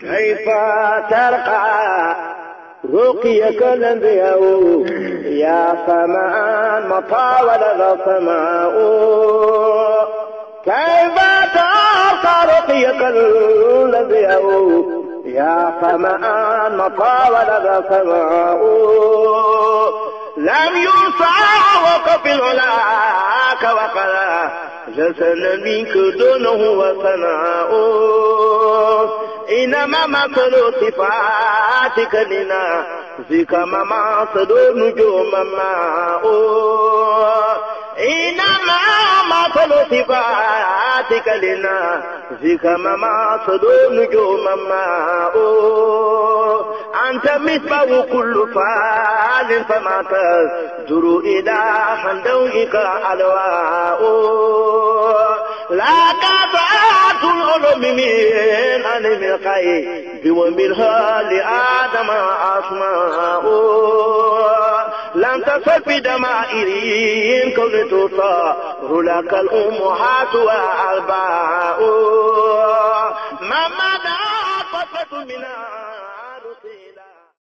كيف ترقى رقيك الانبياء يا سماء ولد سماء كيف ترقى رقيك الانبياء يا سماء ولد سماء لم يصاوك في العلاك وقلا جسد منك دونه وثناؤه إنما مثل صفاتك لنا ذيك ما مثل نجوم ماء إنما مثل صفاتك لنا ذيك ما مثل نجوم ماء أنت مثله كل فعل فما تزدر إلى حندوئك ألواء لا كفاءة العلوم من علم الغيب ومنها لآدم أسماء لم تصل في دمائرهم كون الأمهات والآباء ما مدى قصة منها